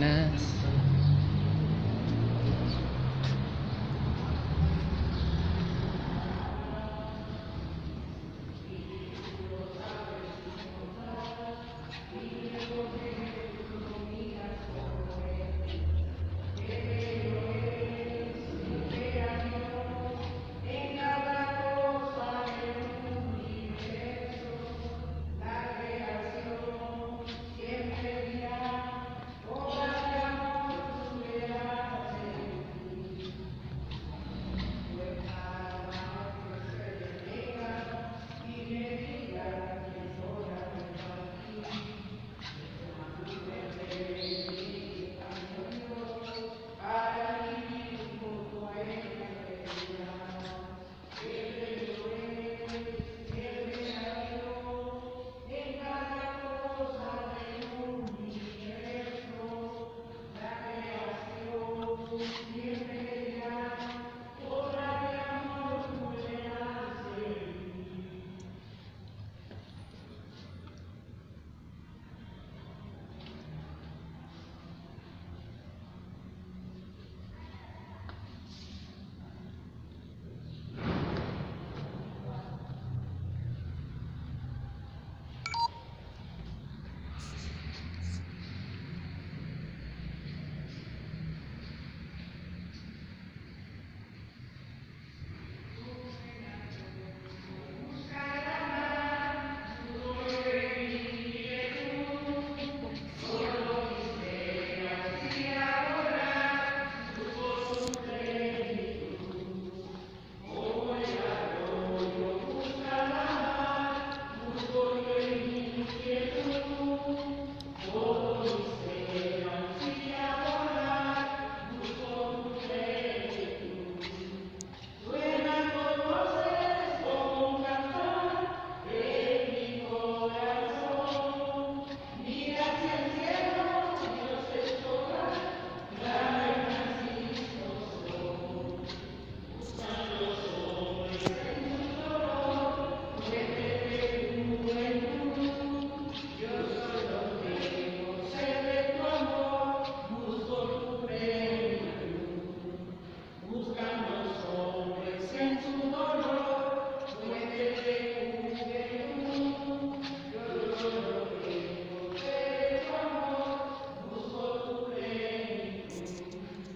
na